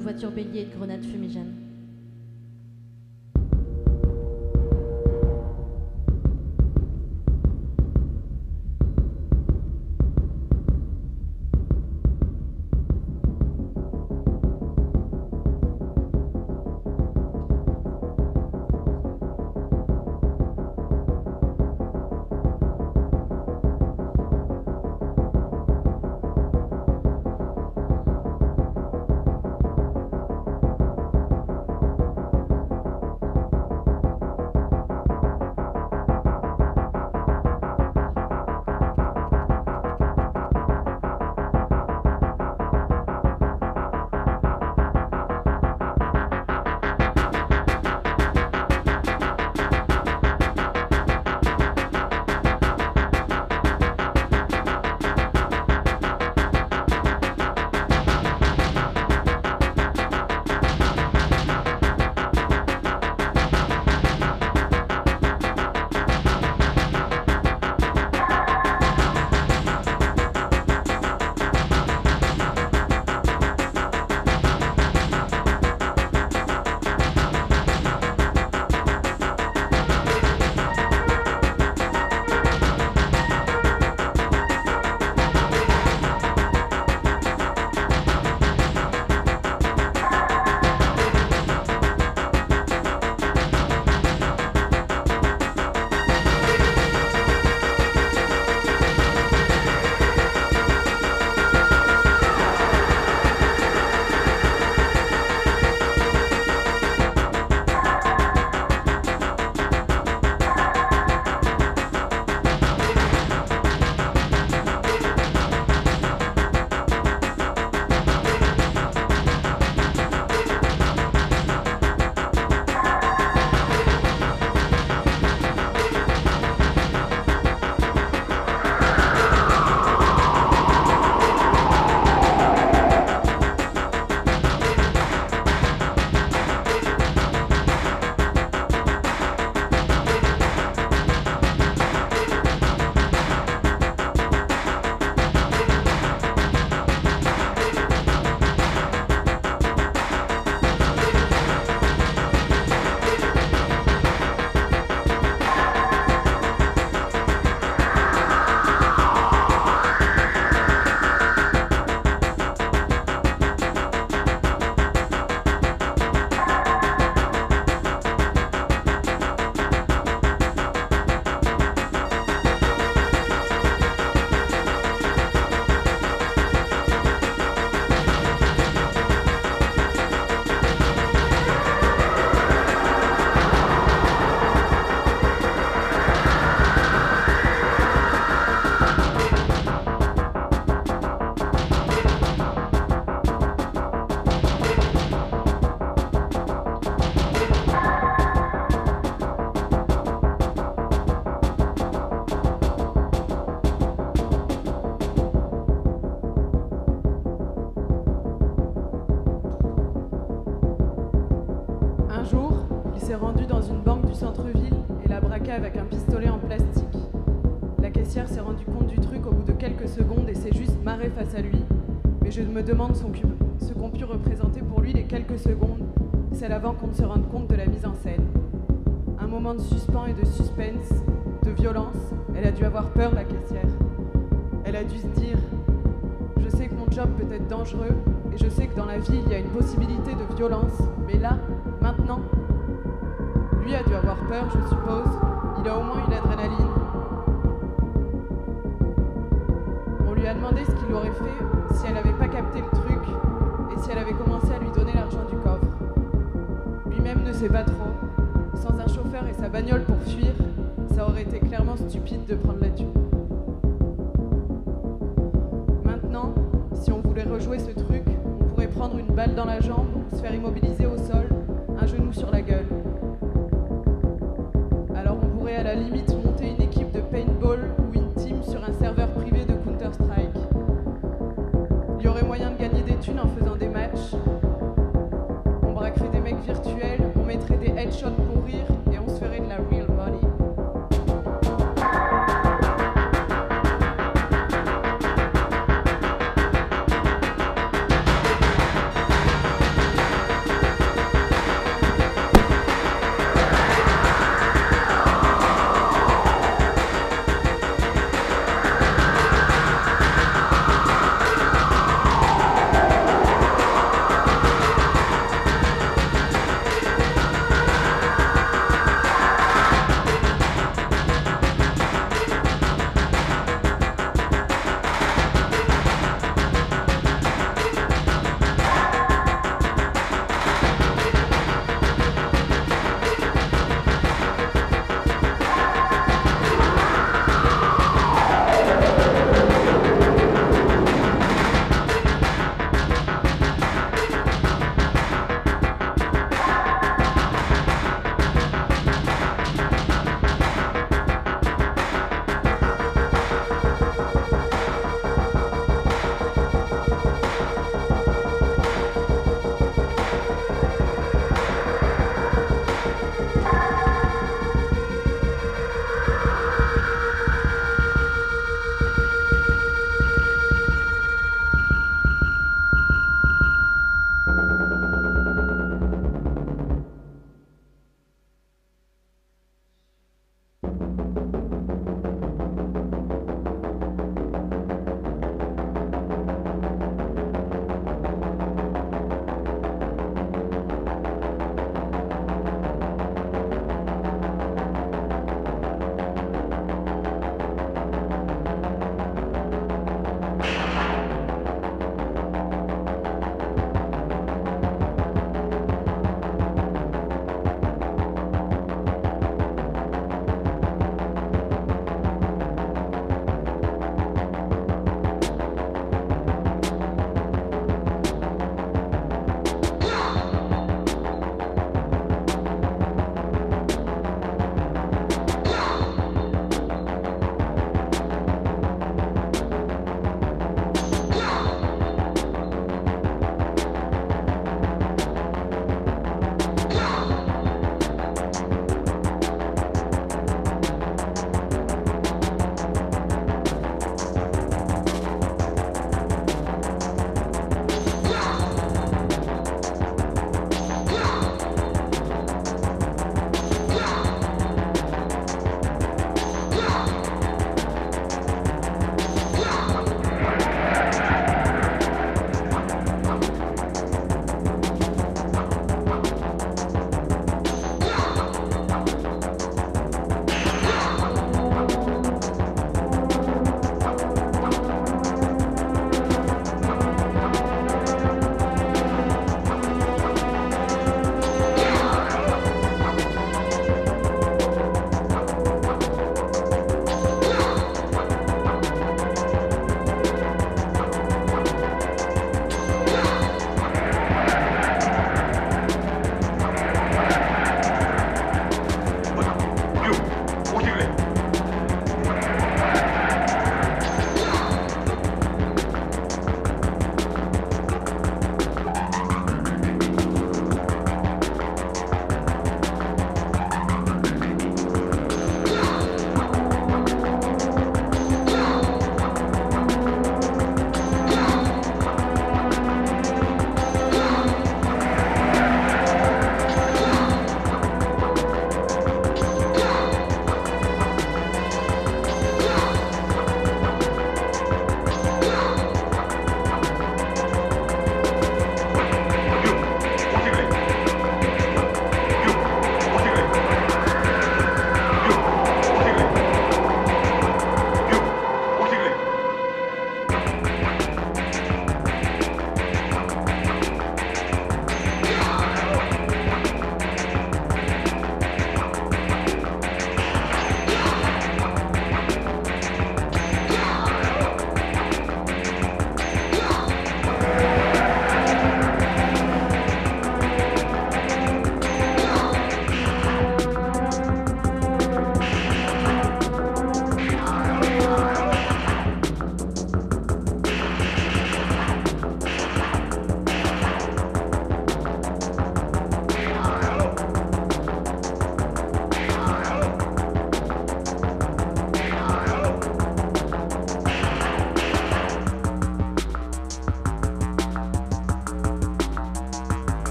voitures béliers et de grenades fumigènes. rendre compte de la mise en scène. Un moment de suspens et de suspense, de violence. Elle a dû avoir peur, la caissière. Elle a dû se dire Je sais que mon job peut être dangereux, et je sais que dans la vie, il y a une possibilité de violence, mais là, maintenant, lui a dû avoir peur, je suppose. Il a au moins une adrénaline. On lui a demandé ce qu'il aurait fait si elle n'avait pas capté le truc et si elle avait commencé à lui donner l'argent de ses patrons, sans un chauffeur et sa bagnole pour fuir, ça aurait été clairement stupide de prendre la tue. Maintenant, si on voulait rejouer ce truc, on pourrait prendre une balle dans la jambe, se faire immobiliser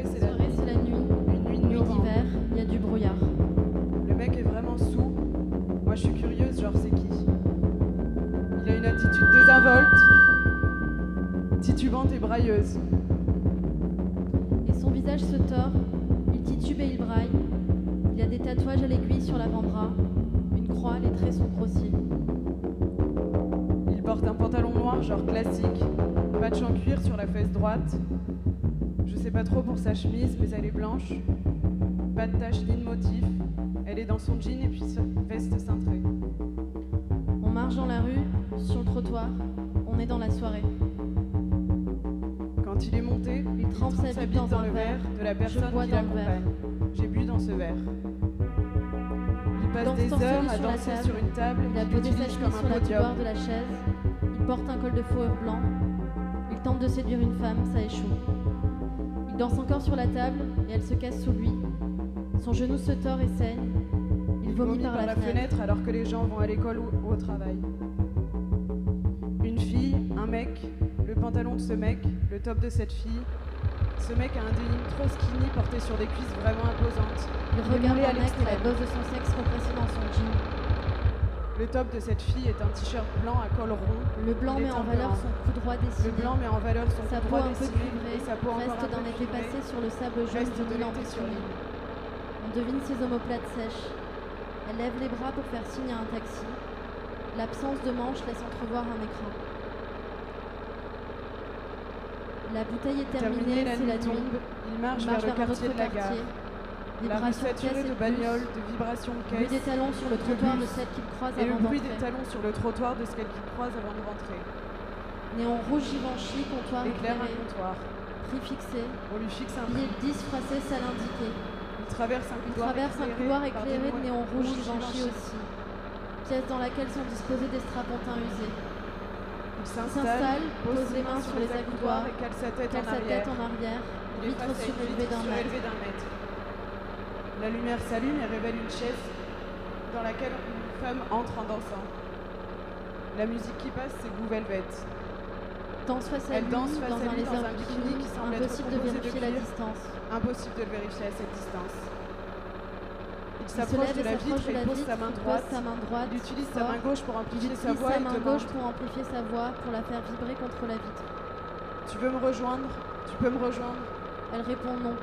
soirée, c'est La c'est la nuit. une nuit de Nuit d'hiver, il y a du brouillard. Le mec est vraiment sous. Moi, je suis curieuse, genre, c'est qui? Il a une attitude désinvolte, titubante et brailleuse. Et son visage se tord, il titube et il braille. Il a des tatouages à l'aiguille sur l'avant-bras, une croix, les traits sont grossis. Il porte un pantalon noir, genre classique, patch en cuir sur la fesse droite. Sais pas trop pour sa chemise, mais elle est blanche. Pas de tache ni de motif. Elle est dans son jean et puis sa veste cintrée. On marche dans la rue, sur le trottoir, on est dans la soirée. Quand il est monté, Il trempe sa bite dans dans le verre. verre de la personne qui dans l'accompagne. J'ai bu dans ce verre. Il passe danse des heures à danser table. sur une table Il a posé sa chemise sur la couloir de la chaise. Il porte un col de fourrure blanc. Il tente de séduire une femme, ça échoue. Il danse encore sur la table et elle se casse sous lui. Son genou se tord et saigne. Il vomit par, la, fenêtre. alors que les gens vont à l'école ou au travail. Une fille, un mec, le pantalon de ce mec, le top de cette fille. Ce mec a un denim trop skinny porté sur des cuisses vraiment imposantes. Il regarde un mec, la l'extrême. bosse de son sexe compressée dans son jean. Le top de cette fille est un t-shirt blanc à col rond. Le blanc met en valeur son cou droit dessiné. Le blanc met en valeur son Sa cou peau droit un peu dessiné et sa peau reste un d'un cuivrée. passé sur le sable jaune Reste de l'île. On devine ses omoplates sèches. Elle lève les bras pour faire signe à un taxi. L'absence de manche laisse entrevoir un écran. La bouteille est terminée, c'est la nuit. Il marche Il vers marche le quartier de la gare. La saturée de bagnoles, de vibrations de Bruit des talons sur le trottoir de celle qu'il croise Et le avant bruit des d'entrer. talons sur le trottoir de celle qui croise avant de rentrer. Néon rouge Givenchy, comptoir Éclaire un éclairé. comptoir. Prix fixé. On lui fixe un Billet prix. de 10 froissé, salle indiquée. Il traverse un couloir traverse un éclairé couloir par des éclairé de néon rouge Givenchy aussi. Pièce dans laquelle sont disposés des strapontins usés. Il s'installe, pose les mains sur les accoudoirs, et cale sa tête en arrière. Vitre surélevée d'un mètre. La lumière s'allume et révèle une chaise dans laquelle une femme entre en dansant. La musique qui passe, c'est Blue Velvet. Danse face à Elle lui, danse face dans à un lui dans lézard un bikini qui semble être impossible de vérifier la distance. Impossible de le vérifier à cette distance. Il s'approche de la vitre et pose sa main droite. sa main droite. Il utilise sa main gauche pour amplifier sa voix sa main gauche pour amplifier sa voix, pour la faire vibrer contre la vitre. Tu veux me rejoindre? Tu peux me rejoindre? Elle répond non.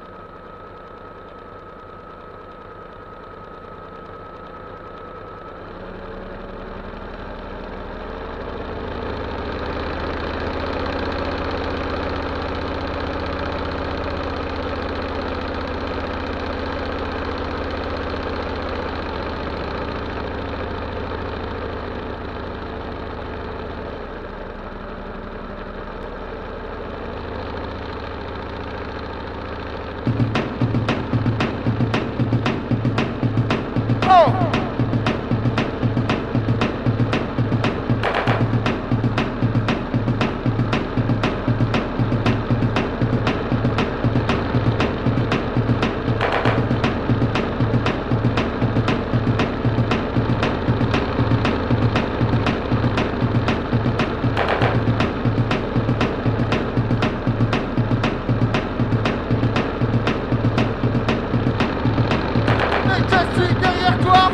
Je suis derrière toi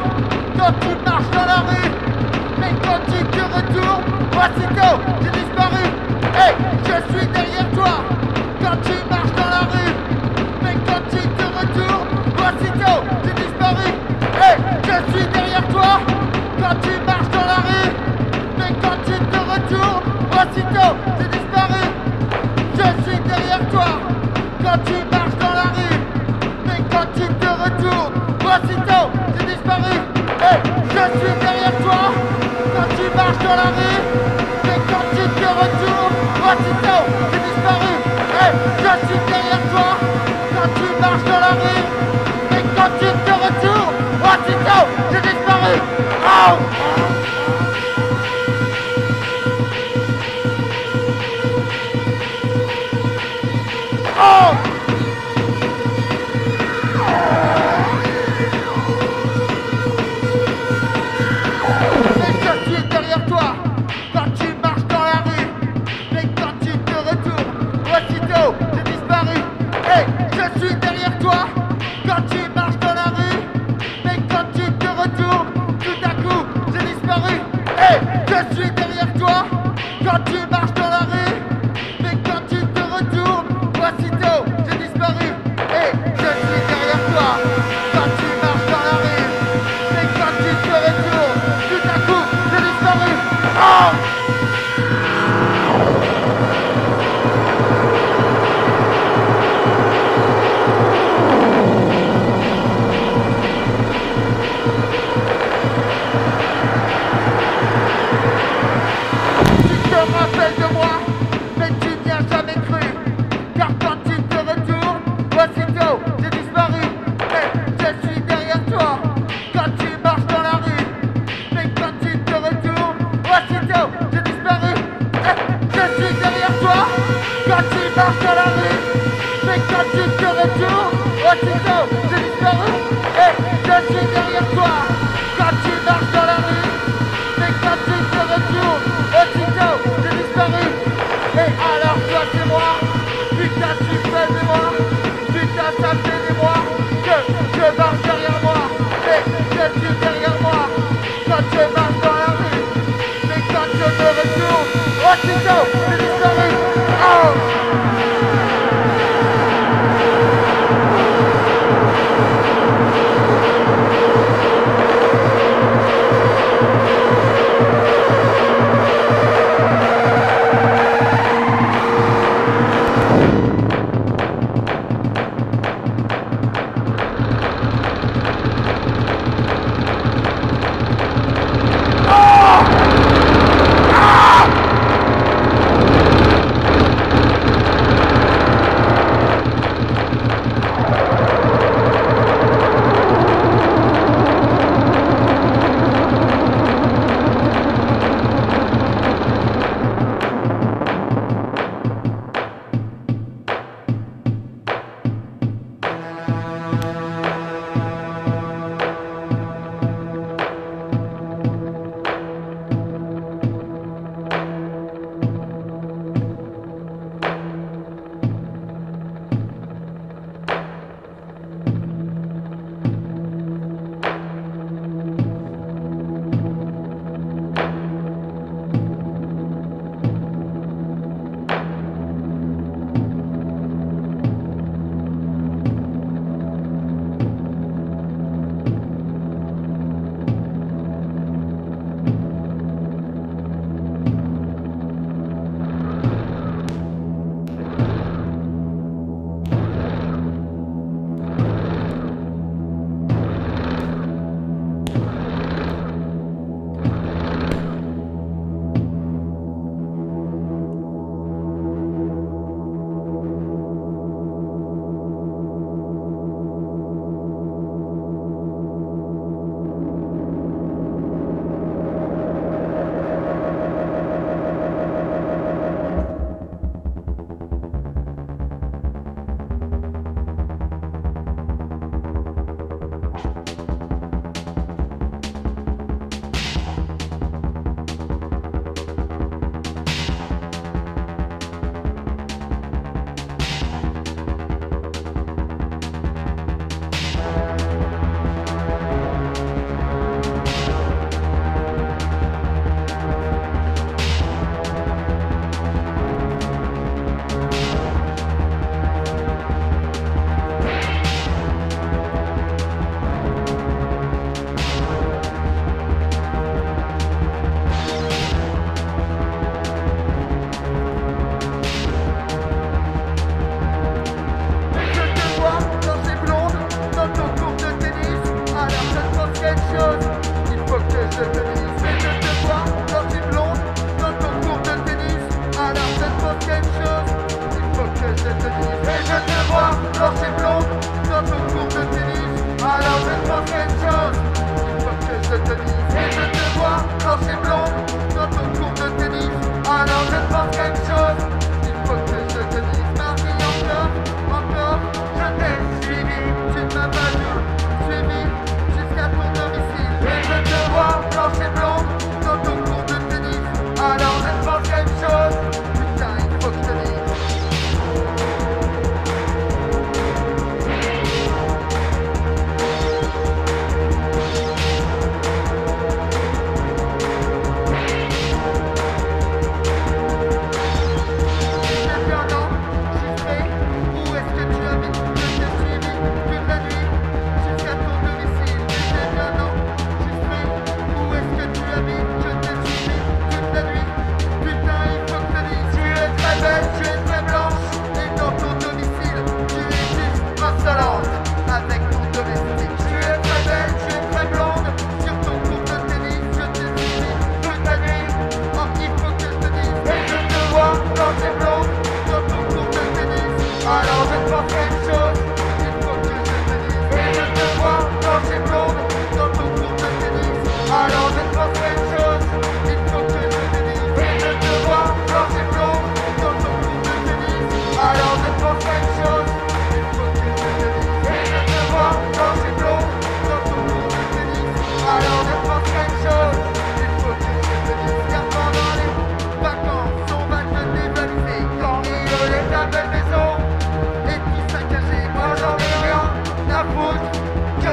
quand tu marches dans la rue. Mais quand tu te retournes, aussitôt tu disparu. Hey, je suis derrière toi quand tu marches dans la rue. Mais quand tu te retournes, aussitôt tu disparu. Hey, je suis derrière toi quand tu marches dans la rue. Mais quand tu te retournes, aussitôt tu disparu. Je suis derrière toi quand tu aussitôt tu disparu. Hey, je suis derrière toi quand tu marches dans la rue. Mais quand tu te retournes, aussitôt tu disparu. Hey, je suis derrière toi quand tu marches dans la rue. Mais quand tu te retournes, aussitôt tu disparu. Oh! Oh! me rappelle de moi.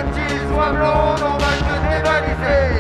petite sois blonde, on va te dévaliser.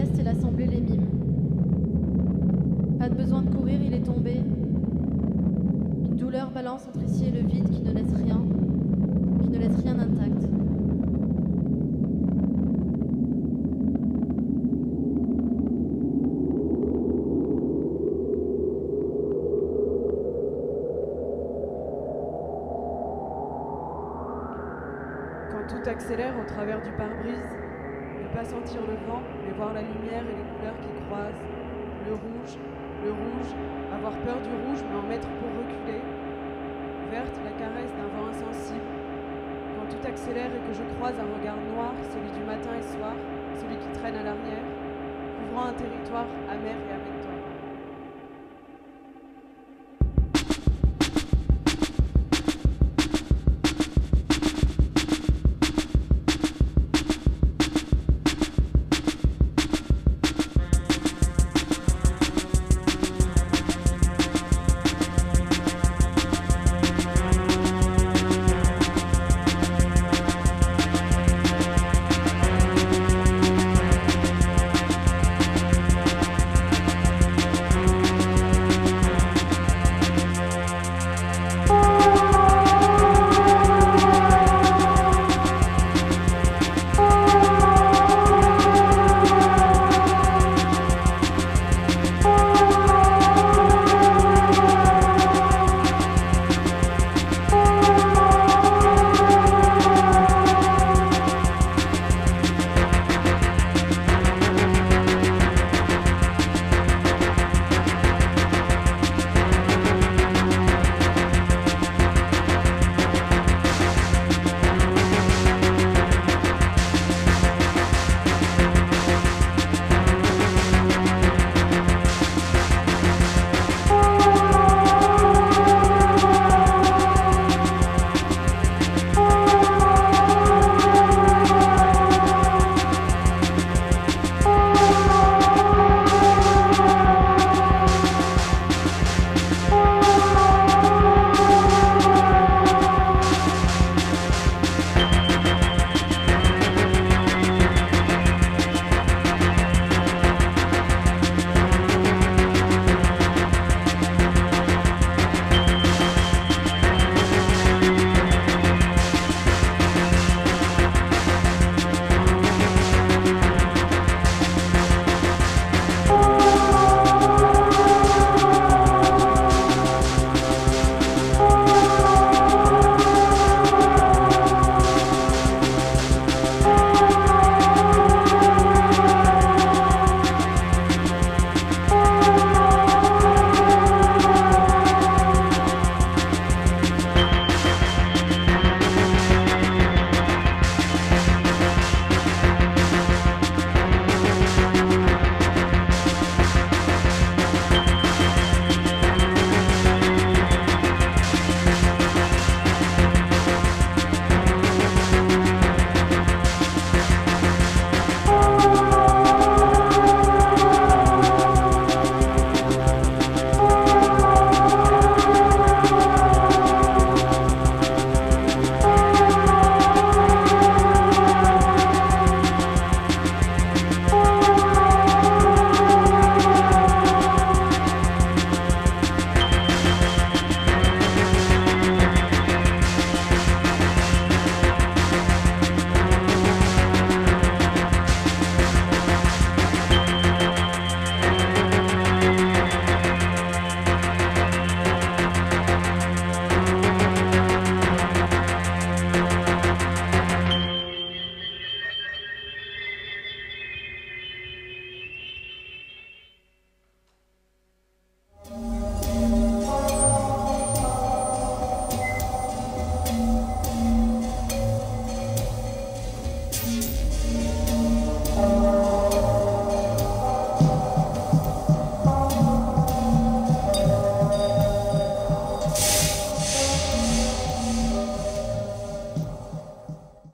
gestes, il a semblé les mimes. Pas de besoin de courir, il est tombé. Une douleur balance entre ici et le vide qui ne laisse rien, qui ne laisse rien intact. Quand tout accélère au travers du pare-brise, ne pas sentir le vent, et voir la lumière et les couleurs qui croisent, le rouge, le rouge, avoir peur du rouge mais en mettre pour reculer, verte la caresse d'un vent insensible, quand tout accélère et que je croise un regard noir, celui du matin et soir, celui qui traîne à l'arrière, couvrant un territoire amer et amer.